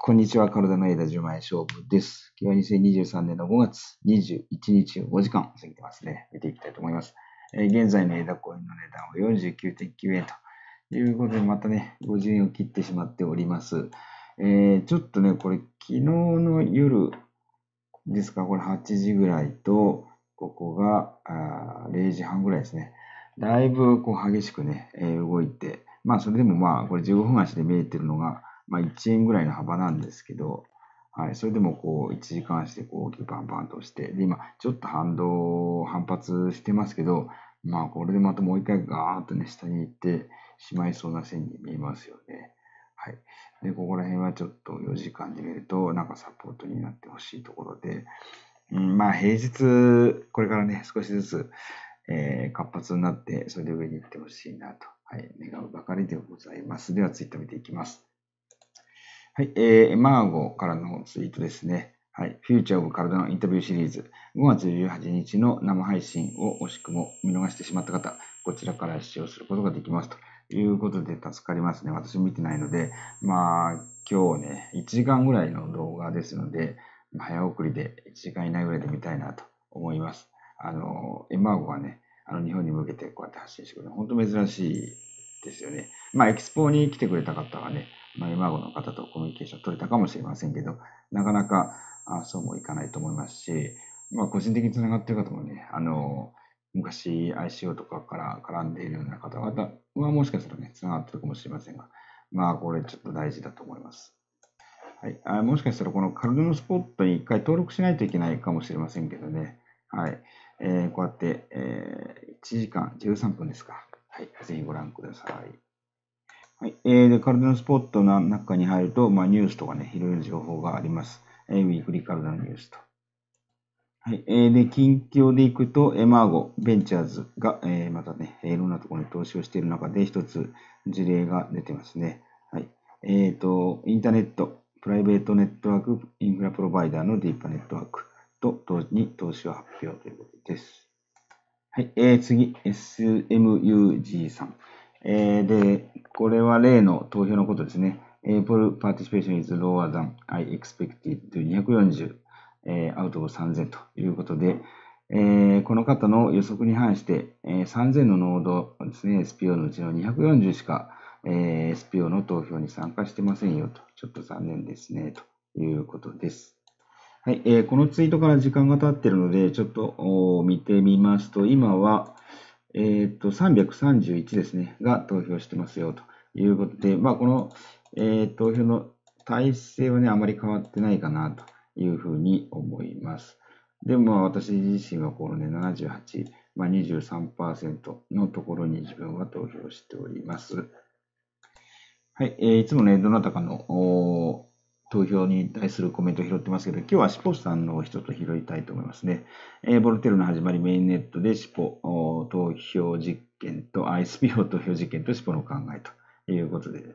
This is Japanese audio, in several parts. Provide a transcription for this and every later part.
こんにちは。体の枝10万円勝負です。今日は2023年の5月21日5時間過ぎてますね。見ていきたいと思います。えー現在の枝コインの値段は49.9円ということで、またね、50円を切ってしまっております。えーちょっとね、これ昨日の夜ですか、これ8時ぐらいと、ここがあ0時半ぐらいですね。だいぶこう激しくね、えー動いて、まあそれでもまあこれ15分足で見えてるのが、まあ1円ぐらいの幅なんですけど、はい、それでもこう1時間足でこう大きくバンバンとして、で今ちょっと反動、反発してますけど、まあこれでまたもう一回ガーンとね、下に行ってしまいそうな線に見えますよね。はい。で、ここら辺はちょっと4時間で見ると、なんかサポートになってほしいところで、うん、まあ平日、これからね、少しずつ、えー活発になって、それで上に行ってほしいなと、はい、願うばかりでございます。では、ツイッター見ていきます。はい、えー、エマーゴからのツイートですね。はい、フューチャーオブ体のインタビューシリーズ、5月18日の生配信を惜しくも見逃してしまった方、こちらから視聴することができますということで助かりますね。私見てないので、まあ、今日ね、1時間ぐらいの動画ですので、早送りで1時間以内ぐらいで見たいなと思います。あの、エマーゴがね、あの日本に向けてこうやって発信してくれる本当珍しいですよね。まあ、エキスポに来てくれた方はね、まあ、エマゴの方とコミュニケーション取れたかもしれませんけど、なかなかあそうもいかないと思いますし、まあ、個人的につながっている方もね、あの、昔 ICO とかから絡んでいるような方々はもしかしたらね、つながってるかもしれませんが、まあ、これちょっと大事だと思います。はい、あもしかしたらこのカルドノスポットに一回登録しないといけないかもしれませんけどね。はい。えーこうやって、えー1時間13分ですか。はい。ぜひご覧ください。はい。えーで、カルダノスポットの中に入ると、まあ、ニュースとかね、いろいろ情報があります。えーウィークリーカルダノニュースと。はい。えーで、近況でいくと、エマーゴ、ベンチャーズが、えーまたね、いろんなところに投資をしている中で、一つ事例が出てますね。はい。えっ、と、インターネット、プライベートネットワークインフラプロバイダーのディーパーネットワークと同時に投資を発表ということです。はい。えー次、SMUG さん。えーで、これは例の投票のことですね。Apple participation is lower than I expected 240、えー、out of 3000ということで、えーこの方の予測に反して、えー3000のノードですね、SPO のうちの240しか、えー SPO の投票に参加してませんよと、ちょっと残念ですね、ということです。はい、えーこのツイートから時間が経っているので、ちょっと見てみますと、今は、えー、と331ですね、が投票してますよということで、まあ、この、えー投票の体制はね、あまり変わってないかなというふうに思います。でも、私自身はこのね、78、まあ、23%のところに自分は投票しております。はい、えーいつもね、どなたかの投票に対するコメントを拾ってますけど、今日はシポさんの人と拾いたいと思いますね。えーボルテルの始まり、メインネットでシポ投票実験と、ISPO 投票実験とシポの考えということで。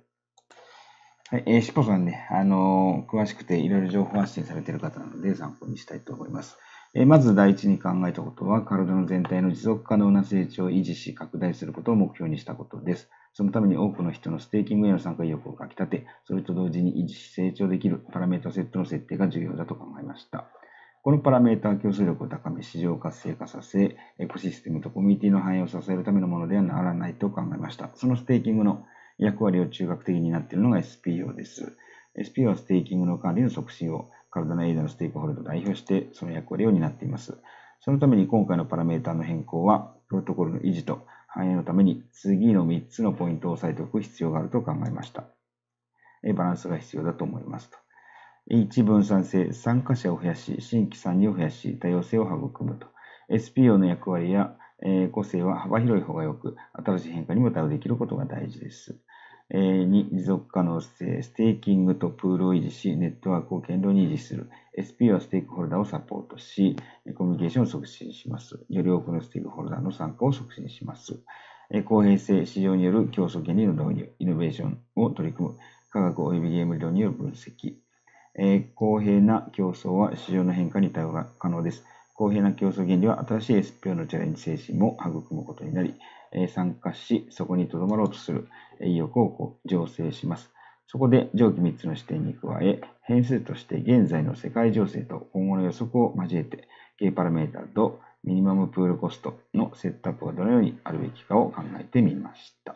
はい、えー、シポさんね、あのー詳しくていろいろ情報発信されている方なので参考にしたいと思います。えまず第一に考えたことは、体の全体の持続可能な成長を維持し、拡大することを目標にしたことです。そのために多くの人のステーキングへの参加意欲をかき立て、それと同時に維持し成長できるパラメータセットの設定が重要だと考えました。このパラメータは競争力を高め、市場を活性化させ、エコシステムとコミュニティの繁栄を支えるためのものではならないと考えました。そのステーキングの役割を中核的になっているのが SPO です。SPO はステーキングの管理の促進を体のエイダのステークホルダーを代表してその役割を担っています。そのために今回のパラメータの変更は、プロトコルの維持と繁栄のために次の3つのポイントを押さえておく必要があると考えました。えバランスが必要だと思いますと。1分散性、参加者を増やし、新規参入を増やし、多様性を育むと。SPO の役割や、え個性は幅広い方がよく、新しい変化にも対応できることが大事です。えー2、持続可能性、ステーキングとプールを維持し、ネットワークを堅牢に維持する。SP はステークホルダーをサポートし、コミュニケーションを促進します。より多くのステークホルダーの参加を促進します。えー公平性、市場による競争原理の導入、イノベーションを取り組む。科学及びゲーム理論による分析。えー公平な競争は市場の変化に対応が可能です。公平な競争原理は新しい SPO のチャレンジ精神も育むことになり、参加し、そこに留まろうとする意欲をこう醸成します。そこで上記3つの視点に加え、変数として現在の世界情勢と今後の予測を交えて、K パラメータとミニマムプールコストのセットアップがどのようにあるべきかを考えてみました。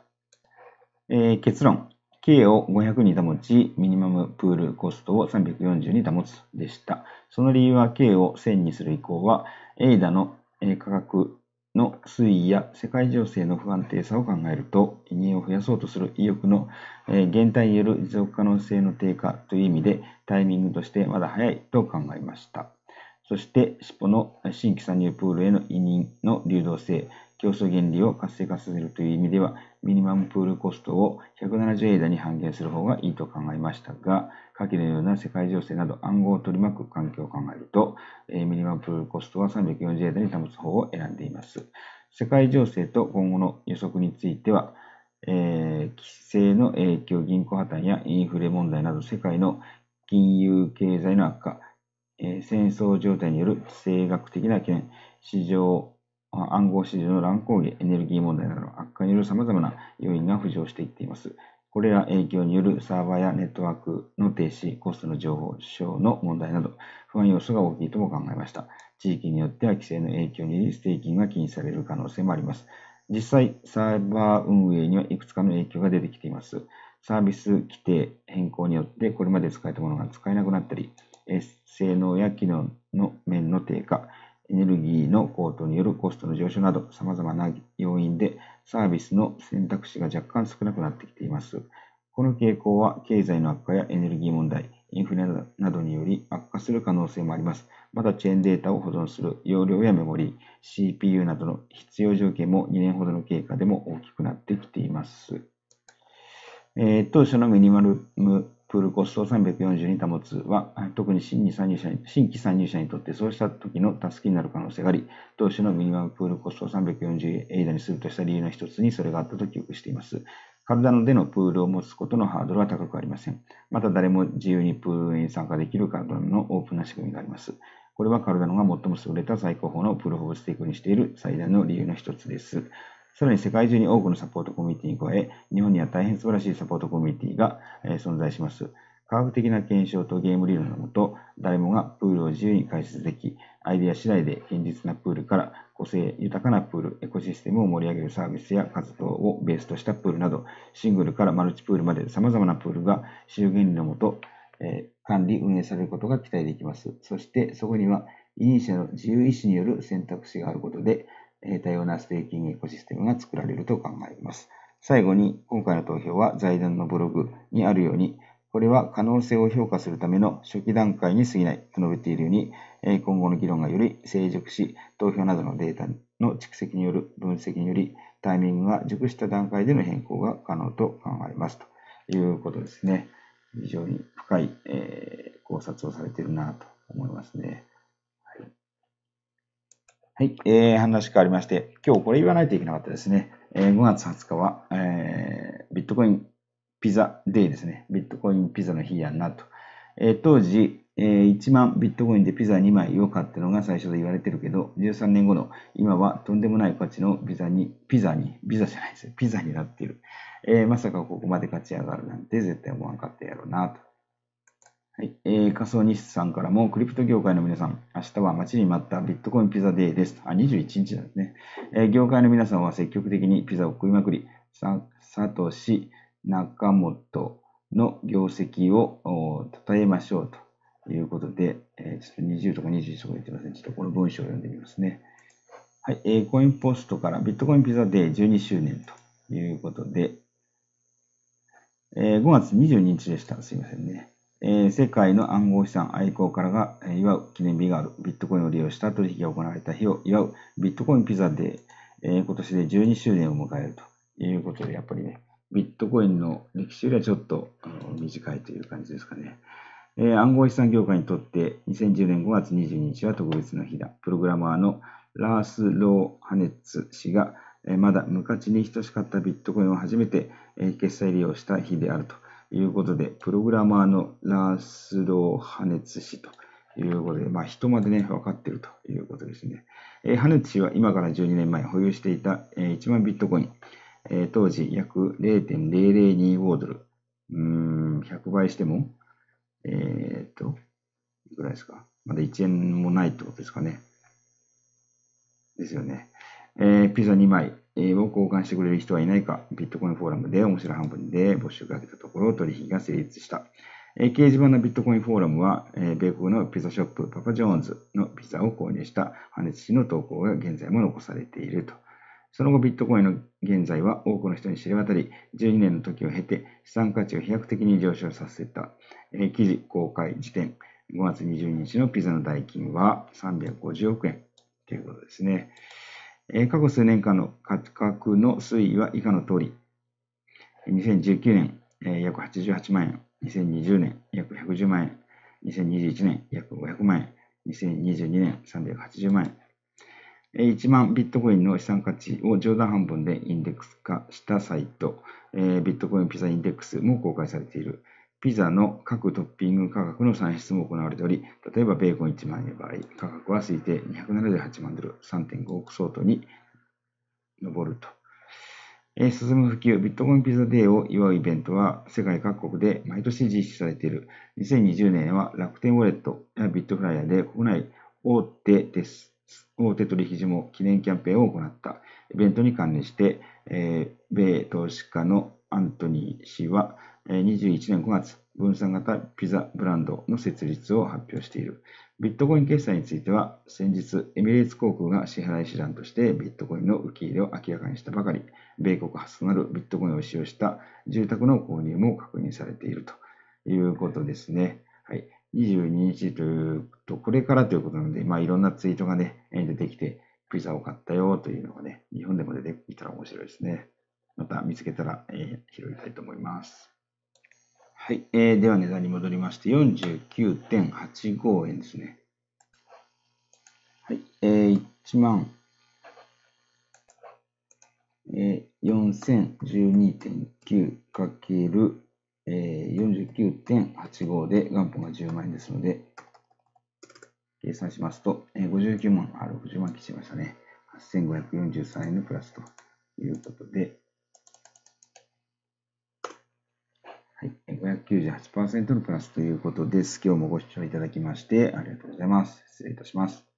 えー、結論。K を500に保ち、ミニマムプールコストを340に保つでした。その理由は K を1000にする以降は、ADA の価格の推移や世界情勢の不安定さを考えると、移民を増やそうとする意欲の減退による持続可能性の低下という意味で、タイミングとしてまだ早いと考えました。そして、尻尾の新規参入プールへの移民の流動性、競争原理を活性化させるという意味では、ミニマムプールコストを170エーダに半減する方がいいと考えましたが、下記のような世界情勢など暗号を取り巻く環境を考えると、えミニマムプールコストは340エーダに保つ方を選んでいます。世界情勢と今後の予測については、えー、規制の影響、銀行破綻やインフレ問題など世界の金融経済の悪化、えー、戦争状態による地政学的な懸念、市場暗号市場の乱高下、エネルギー問題などの悪化による様々な要因が浮上していっています。これら影響によるサーバーやネットワークの停止、コストの上昇の問題など、不安要素が大きいとも考えました。地域によっては規制の影響によりステーキングが禁止される可能性もあります。実際、サーバー運営にはいくつかの影響が出てきています。サービス規定変更によってこれまで使えたものが使えなくなったり、性能や機能の面の低下、エネルギーの高騰によるコストの上昇など様々な要因でサービスの選択肢が若干少なくなってきています。この傾向は経済の悪化やエネルギー問題、インフレなどにより悪化する可能性もあります。また、チェーンデータを保存する容量やメモリー、CPU などの必要条件も2年ほどの経過でも大きくなってきています。えー、当初のミニマルムプールコストを340に保つは、特に新規参入者に新規参入者にとってそうした時の助けになる可能性があり、当初のミニマムプールコストを340エイダにするとした理由の一つにそれがあったと記憶しています。体のでのプールを持つことのハードルは高くありません。また誰も自由にプールに参加できる体のオープンな仕組みがあります。これは体のが最も優れた最高峰のプールホブステークにしている最大の理由の一つです。さらに世界中に多くのサポートコミュニティに加え、日本には大変素晴らしいサポートコミュニティが、え存在します。科学的な検証とゲーム理論のもと、誰もがプールを自由に解説でき、アイデア次第で現実なプールから個性豊かなプール、エコシステムを盛り上げるサービスや活動をベースとしたプールなど、シングルからマルチプールまで様々なプールが主流原理のもと、え、管理、運営されることが期待できます。そしてそこには、イニシの自由意志による選択肢があることで、多様なステーキングエコシステムが作られると考えます。最後に、今回の投票は財団のブログにあるように、これは可能性を評価するための初期段階に過ぎないと述べているように、今後の議論がより成熟し、投票などのデータの蓄積による分析により、タイミングが熟した段階での変更が可能と考えますということですね。非常に深い、え、考察をされているなと思いますね。はい、えー、話変わりまして、今日これ言わないといけなかったですね。えー、5月20日は、えー、ビットコインピザデーですね。ビットコインピザの日やんなと。えー、当時、えー、1万ビットコインでピザ2枚を買ったのが最初で言われてるけど、13年後の今はとんでもない価値のピザに、ピザに、ピザじゃないですよ。ピザになっている。えー、まさかここまで価値上がるなんて絶対思わんかったやろうなと。はい。えー、仮想日誌さんからも、クリプト業界の皆さん、明日は待ちに待ったビットコインピザデーです。あ、21日なんですね。えー、業界の皆さんは積極的にピザを食いまくり、さ、サトシ、中本の業績を称えましょうということで、えー、ちょっと20とか21とか言ってません。ちょっとこの文章を読んでみますね。はい。えー、コインポストからビットコインピザデー12周年ということで、えー、5月22日でした。すいませんね。え、世界の暗号資産愛好家らが祝う記念日があるビットコインを利用した取引が行われた日を祝うビットコインピザデー、えー、今年で12周年を迎えるということで、やっぱりね、ビットコインの歴史よりはちょっと短いという感じですかね。えー、暗号資産業界にとって2010年5月22日は特別な日だ。プログラマーのラース・ロー・ハネッツ氏が、えー、まだ無価値に等しかったビットコインを初めて、え、決済利用した日であると。いうことで、プログラマーのラースロー・ハネツ氏ということで、まあ、人までね、分かっているということですね。えー、ハネツ氏は今から12年前保有していた、えー、1万ビットコイン、えー、当時約0.002ドルうん、100倍しても、えー、っと、いくらですかまだ1円もないってことですかね。ですよね。えー、ピザ2枚、え、を交換してくれる人はいないか、ビットコインフォーラムで面白半分で募集かけたところ、取引が成立した。え、掲示板のビットコインフォーラムは、え、米国のピザショップ、パパジョーンズのピザを購入した羽熱氏の投稿が現在も残されていると。その後、ビットコインの現在は多くの人に知れ渡り、12年の時を経て資産価値を飛躍的に上昇させた。え、記事公開時点、5月22日のピザの代金は350億円ということですね。過去数年間の価格の推移は以下の通り。2019年、えー、約88万円。2020年、約110万円。2021年、約500万円。2022年、380万円。1万ビットコインの資産価値を冗談半分でインデックス化したサイト、ビットコインピザインデックスも公開されている。ピザの各トッピング価格の算出も行われており、例えばベーコン1万円の場合、価格は推定278万ドル、3.5億相当に上ると。え進む普及、ビットコインピザデーを祝うイベントは世界各国で毎年実施されている。2020年は楽天ウォレットやビットフライヤーで国内大手です。大手取引所も記念キャンペーンを行った。イベントに関連して、えー、米投資家のアントニー氏は、21年5月、分散型ピザブランドの設立を発表している。ビットコイン決済については、先日、エミレーツ航空が支払い手段としてビットコインの受け入れを明らかにしたばかり、米国発となるビットコインを使用した住宅の購入も確認されているということですね。はい。22日というと、これからということなので、まあ、いろんなツイートがね、出てきて、ピザを買ったよというのがね、日本でも出てきたら面白いですね。また見つけたら、えー、拾いたいと思います。はい。えー、では値段に戻りまして、49.85円ですね。はい。えー、1万、えー、4012.9かける、えー、49.85で元本が10万円ですので、計算しますと、えー、59万、あ、60万消しましたね。8543円のプラスということで、はい、598%のプラスということです。今日もご視聴いただきましてありがとうございます。失礼いたします。